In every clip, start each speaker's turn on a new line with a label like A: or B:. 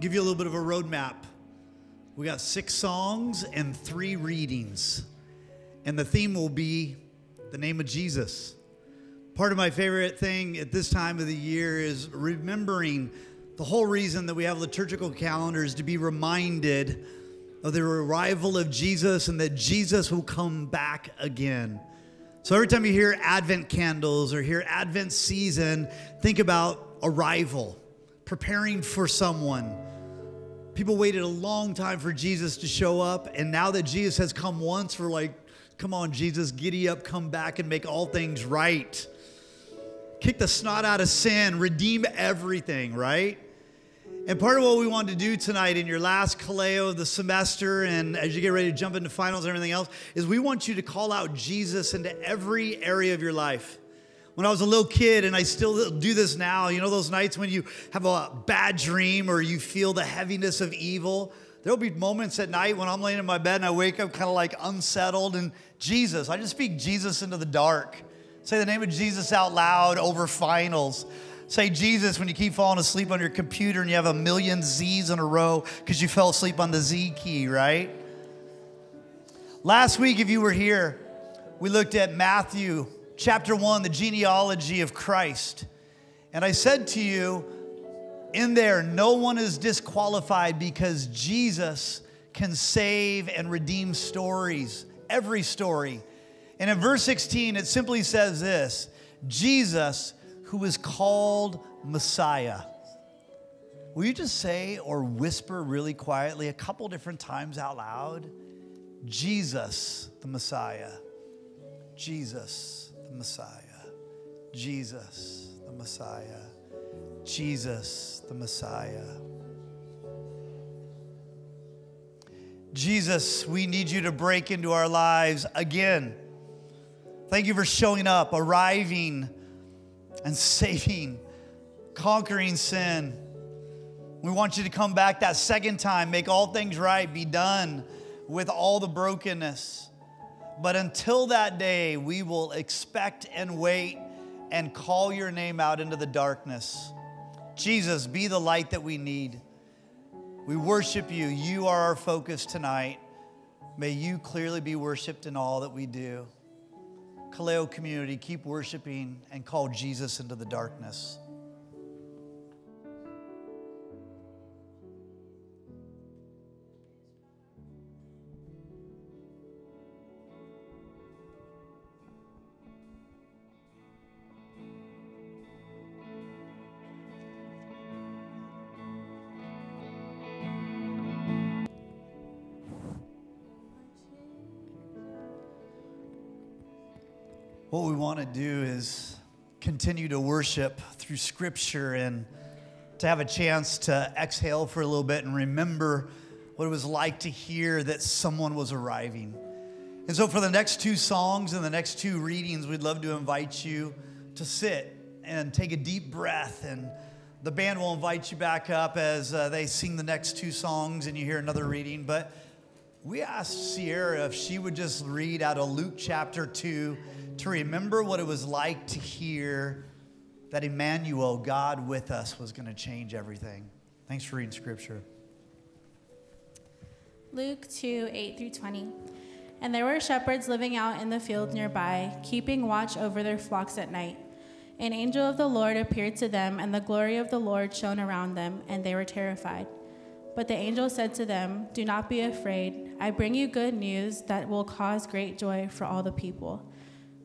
A: give you a little bit of a roadmap. We got six songs and three readings. And the theme will be the name of Jesus. Part of my favorite thing at this time of the year is remembering the whole reason that we have liturgical calendars to be reminded of the arrival of Jesus and that Jesus will come back again. So every time you hear Advent candles or hear Advent season, think about arrival, preparing for someone. People waited a long time for Jesus to show up, and now that Jesus has come once, we're like, come on, Jesus, giddy up, come back and make all things right. Kick the snot out of sin, redeem everything, right? And part of what we want to do tonight in your last Kaleo of the semester, and as you get ready to jump into finals and everything else, is we want you to call out Jesus into every area of your life. When I was a little kid, and I still do this now, you know, those nights when you have a bad dream or you feel the heaviness of evil, there'll be moments at night when I'm laying in my bed and I wake up kind of like unsettled, and Jesus, I just speak Jesus into the dark. Say the name of Jesus out loud over finals. Say Jesus when you keep falling asleep on your computer and you have a million Z's in a row because you fell asleep on the Z key, right? Last week, if you were here, we looked at Matthew chapter 1, the genealogy of Christ. And I said to you, in there, no one is disqualified because Jesus can save and redeem stories, every story. And in verse 16, it simply says this Jesus who is called Messiah. Will you just say or whisper really quietly a couple different times out loud? Jesus, the Messiah. Jesus, the Messiah. Jesus, the Messiah. Jesus, the Messiah. Jesus, we need you to break into our lives again. Thank you for showing up, arriving and saving, conquering sin. We want you to come back that second time, make all things right, be done with all the brokenness. But until that day, we will expect and wait and call your name out into the darkness. Jesus, be the light that we need. We worship you. You are our focus tonight. May you clearly be worshiped in all that we do. Kaleo community, keep worshiping and call Jesus into the darkness. What we want to do is continue to worship through scripture and to have a chance to exhale for a little bit and remember what it was like to hear that someone was arriving. And so, for the next two songs and the next two readings, we'd love to invite you to sit and take a deep breath. And the band will invite you back up as uh, they sing the next two songs and you hear another reading. But we asked Sierra if she would just read out of Luke chapter 2 to remember what it was like to hear that Emmanuel, God with us, was going to change everything. Thanks for reading scripture.
B: Luke 2 8 through 20. And there were shepherds living out in the field nearby, keeping watch over their flocks at night. An angel of the Lord appeared to them, and the glory of the Lord shone around them, and they were terrified. But the angel said to them, Do not be afraid. I bring you good news that will cause great joy for all the people.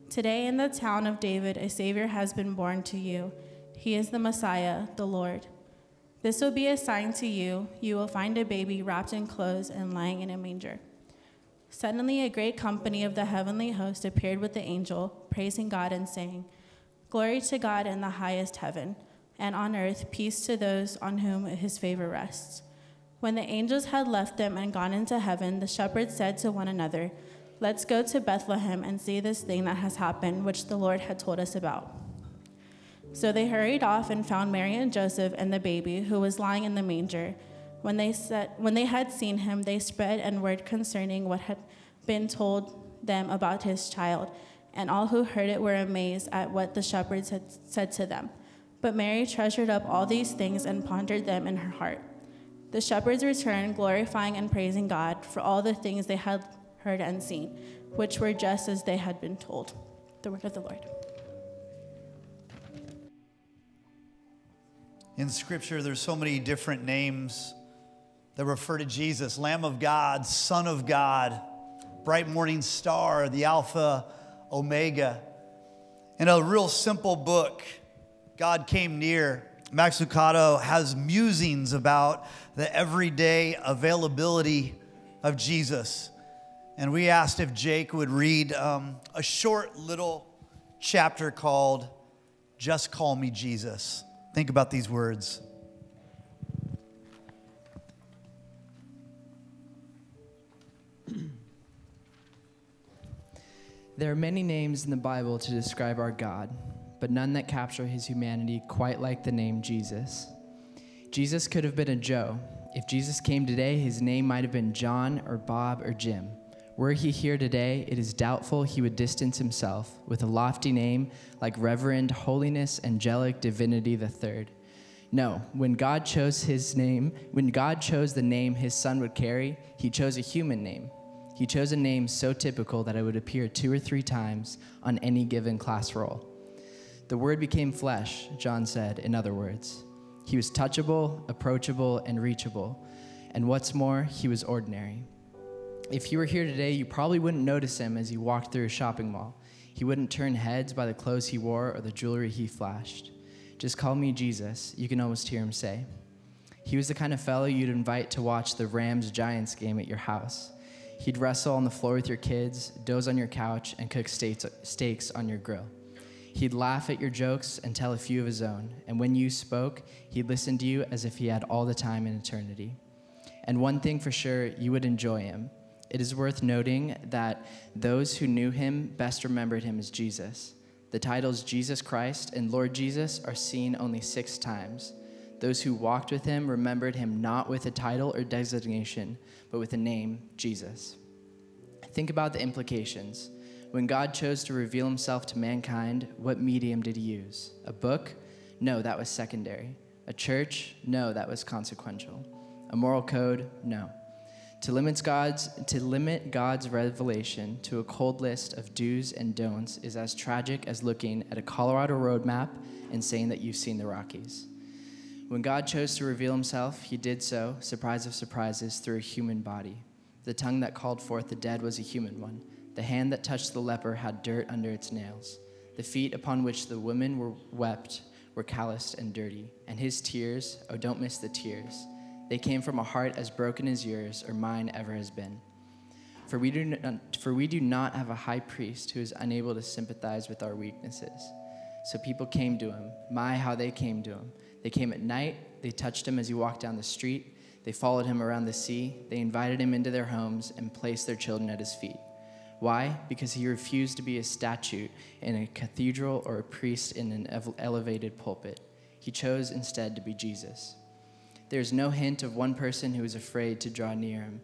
B: Today in the town of David, a Savior has been born to you. He is the Messiah, the Lord. This will be a sign to you. You will find a baby wrapped in clothes and lying in a manger. Suddenly, a great company of the heavenly host appeared with the angel, praising God and saying, Glory to God in the highest heaven, and on earth peace to those on whom his favor rests. When the angels had left them and gone into heaven, the shepherds said to one another, Let's go to Bethlehem and see this thing that has happened, which the Lord had told us about. So they hurried off and found Mary and Joseph and the baby, who was lying in the manger. When they, said, when they had seen him, they spread and word concerning what had been told them about his child, and all who heard it were amazed at what the shepherds had said to them. But Mary treasured up all these things and pondered them in her heart. The shepherds returned, glorifying and praising God for all the things they had heard and seen, which were just as they had been told. The word of the Lord.
A: In Scripture, there's so many different names that refer to Jesus Lamb of God, Son of God, bright morning star, the Alpha, Omega. In a real simple book, God Came Near, Max Lucado has musings about the everyday availability of Jesus. And we asked if Jake would read um, a short little chapter called Just Call Me Jesus. Think about these words.
C: There are many names in the Bible to describe our God, but none that capture his humanity quite like the name Jesus. Jesus could have been a Joe. If Jesus came today, his name might have been John or Bob or Jim. Were he here today, it is doubtful he would distance himself with a lofty name like Reverend Holiness Angelic Divinity III. No, when God chose his name, when God chose the name his son would carry, he chose a human name. He chose a name so typical that it would appear two or three times on any given class roll. The Word became flesh, John said, in other words. He was touchable, approachable, and reachable. And what's more, he was ordinary. If he were here today, you probably wouldn't notice him as he walked through a shopping mall. He wouldn't turn heads by the clothes he wore or the jewelry he flashed. Just call me Jesus, you can almost hear him say. He was the kind of fellow you'd invite to watch the Rams Giants game at your house. He'd wrestle on the floor with your kids, doze on your couch, and cook steaks on your grill. He'd laugh at your jokes and tell a few of his own, and when you spoke, he'd listen to you as if he had all the time in eternity. And one thing for sure, you would enjoy him. It is worth noting that those who knew him best remembered him as Jesus. The titles Jesus Christ and Lord Jesus are seen only six times. Those who walked with him remembered him not with a title or designation, but with the name Jesus. Think about the implications. When God chose to reveal himself to mankind, what medium did he use? A book? No, that was secondary. A church? No, that was consequential. A moral code? No. To limit God's to limit God's revelation to a cold list of do's and don'ts is as tragic as looking at a Colorado road map and saying that you've seen the Rockies. When God chose to reveal himself, he did so, surprise of surprises, through a human body. The tongue that called forth the dead was a human one. The hand that touched the leper had dirt under its nails. The feet upon which the women were wept were calloused and dirty. And his tears, oh, don't miss the tears, they came from a heart as broken as yours or mine ever has been. For we, do not, for we do not have a high priest who is unable to sympathize with our weaknesses. So people came to him. My, how they came to him. They came at night, they touched him as he walked down the street, they followed him around the sea, they invited him into their homes and placed their children at his feet. Why? Because he refused to be a statue in a cathedral or a priest in an elevated pulpit. He chose instead to be Jesus. There is no hint of one person who was afraid to draw near him.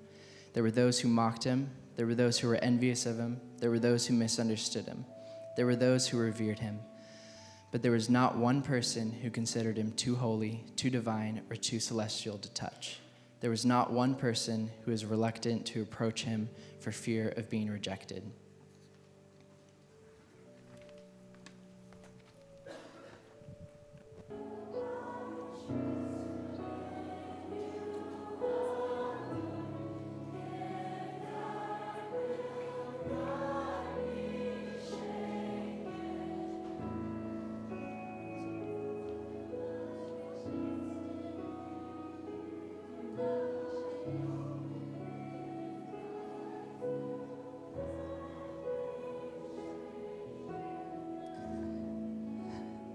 C: There were those who mocked him, there were those who were envious of him, there were those who misunderstood him, there were those who revered him. But there was not one person who considered him too holy, too divine, or too celestial to touch. There was not one person who was reluctant to approach him for fear of being rejected.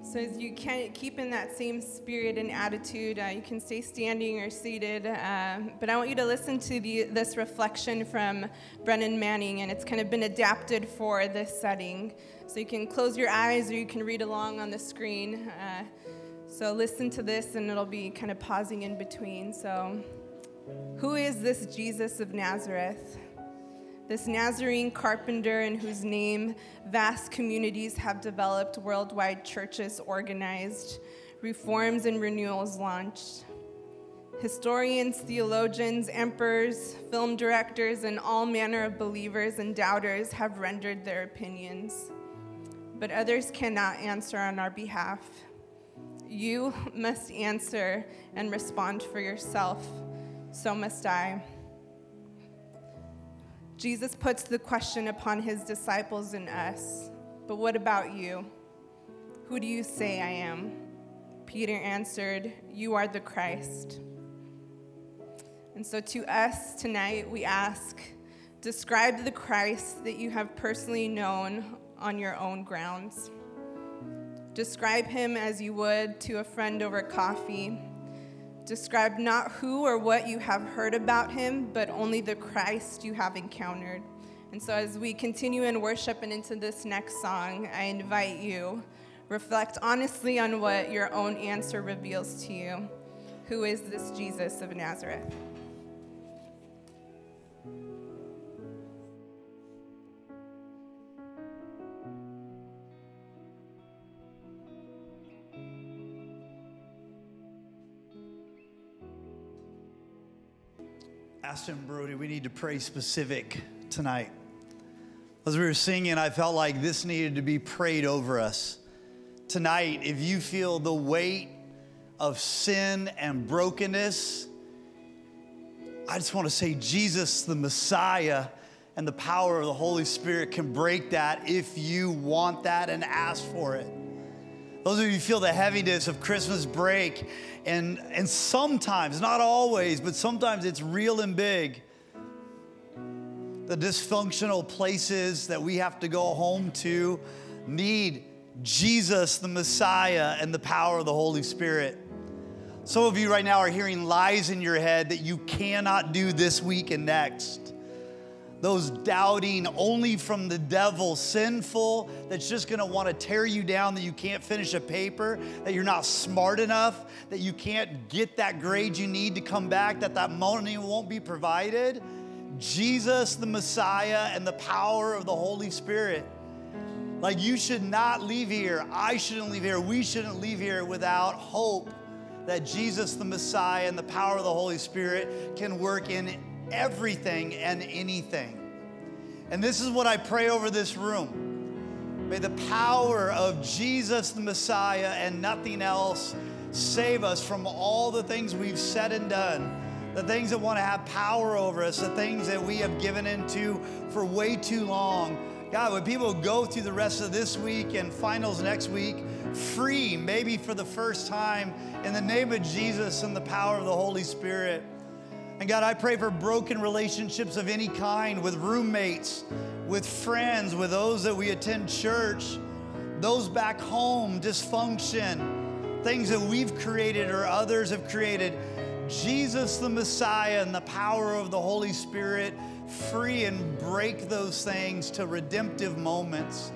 D: So as you can keep in that same spirit and attitude, uh, you can stay standing or seated. Uh, but I want you to listen to the, this reflection from Brennan Manning, and it's kind of been adapted for this setting. So you can close your eyes or you can read along on the screen. Uh, so listen to this, and it'll be kind of pausing in between. So, who is this Jesus of Nazareth? This Nazarene carpenter in whose name vast communities have developed, worldwide churches organized, reforms and renewals launched. Historians, theologians, emperors, film directors, and all manner of believers and doubters have rendered their opinions. But others cannot answer on our behalf. You must answer and respond for yourself. So must I. Jesus puts the question upon his disciples and us. But what about you? Who do you say I am? Peter answered, You are the Christ. And so to us tonight, we ask describe the Christ that you have personally known on your own grounds. Describe him as you would to a friend over coffee. Describe not who or what you have heard about him, but only the Christ you have encountered. And so, as we continue in worship and into this next song, I invite you reflect honestly on what your own answer reveals to you. Who is this Jesus of Nazareth?
A: Brody, we need to pray specific tonight. As we were singing, I felt like this needed to be prayed over us. Tonight, if you feel the weight of sin and brokenness, I just want to say Jesus, the Messiah, and the power of the Holy Spirit can break that if you want that and ask for it. Those of you feel the heaviness of Christmas break, and, and sometimes, not always, but sometimes it's real and big. The dysfunctional places that we have to go home to need Jesus, the Messiah, and the power of the Holy Spirit. Some of you right now are hearing lies in your head that you cannot do this week and next those doubting only from the devil, sinful, that's just gonna wanna tear you down, that you can't finish a paper, that you're not smart enough, that you can't get that grade you need to come back, that that money won't be provided. Jesus, the Messiah, and the power of the Holy Spirit. Like you should not leave here, I shouldn't leave here, we shouldn't leave here without hope that Jesus, the Messiah, and the power of the Holy Spirit can work in everything and anything. And this is what I pray over this room. May the power of Jesus the Messiah and nothing else save us from all the things we've said and done, the things that want to have power over us, the things that we have given into for way too long. God, when people go through the rest of this week and finals next week, free, maybe for the first time, in the name of Jesus and the power of the Holy Spirit. And God, I pray for broken relationships of any kind with roommates, with friends, with those that we attend church, those back home, dysfunction, things that we've created or others have created. Jesus, the Messiah, and the power of the Holy Spirit free and break those things to redemptive moments.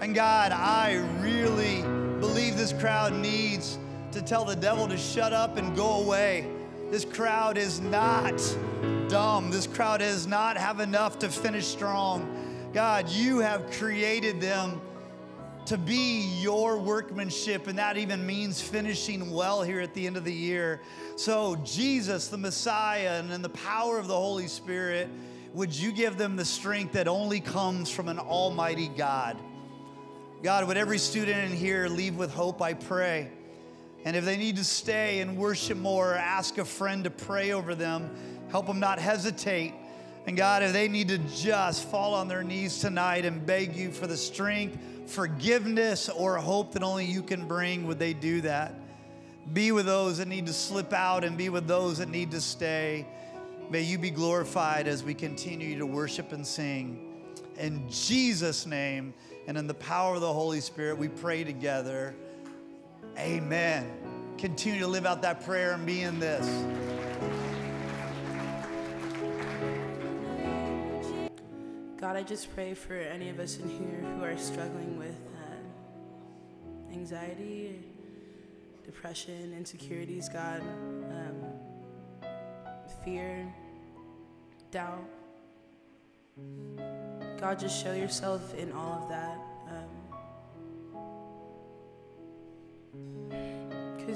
A: And God, I really believe this crowd needs to tell the devil to shut up and go away. This crowd is not dumb. This crowd does not have enough to finish strong. God, you have created them to be your workmanship, and that even means finishing well here at the end of the year. So, Jesus, the Messiah, and in the power of the Holy Spirit, would you give them the strength that only comes from an almighty God? God, would every student in here leave with hope, I pray. And if they need to stay and worship more, or ask a friend to pray over them, help them not hesitate. And God, if they need to just fall on their knees tonight and beg you for the strength, forgiveness, or hope that only you can bring, would they do that? Be with those that need to slip out and be with those that need to stay. May you be glorified as we continue to worship and sing. In Jesus' name and in the power of the Holy Spirit, we pray together. Amen. Continue to live out that prayer and be in this.
E: God, I just pray for any of us in here who are struggling with uh, anxiety, depression, insecurities, God, um, fear, doubt. God, just show yourself in all of that.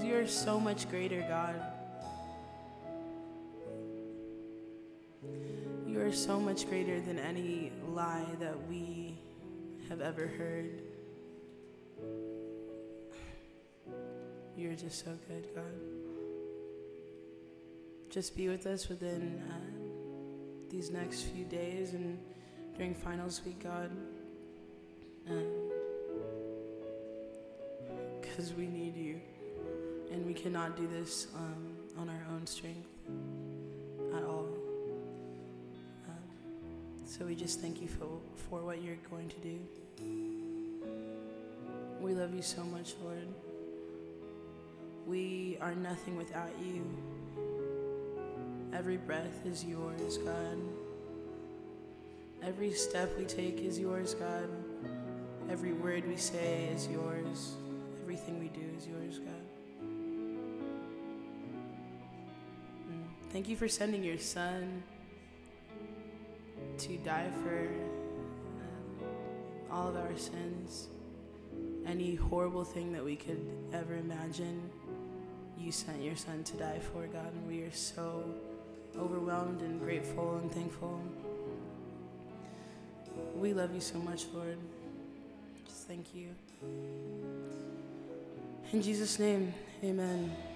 E: because you are so much greater, God. You are so much greater than any lie that we have ever heard. You're just so good, God. Just be with us within uh, these next few days and during finals week, God. Um, because uh, we need you. And we cannot do this um, on our own strength at all. Um, so we just thank you for, for what you're going to do. We love you so much, Lord. We are nothing without you. Every breath is yours, God. Every step we take is yours, God. Every word we say is yours. Everything we do is yours, God. Thank you for sending your son to die for um, all of our sins. Any horrible thing that we could ever imagine, you sent your son to die for, God, and we are so overwhelmed and grateful and thankful. We love you so much, Lord. Just thank you. In Jesus' name, amen.